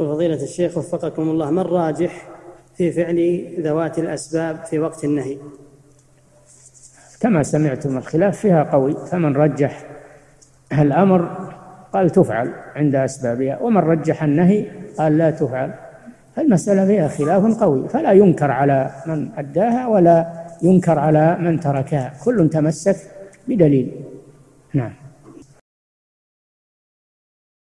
يقول فضيلة الشيخ وفقكم الله ما الراجح في فعل ذوات الأسباب في وقت النهي؟ كما سمعتم الخلاف فيها قوي فمن رجح الأمر قال تفعل عند أسبابها ومن رجح النهي قال لا تفعل. فالمسألة فيها خلاف قوي فلا ينكر على من أداها ولا ينكر على من تركها كل تمسك بدليل. نعم.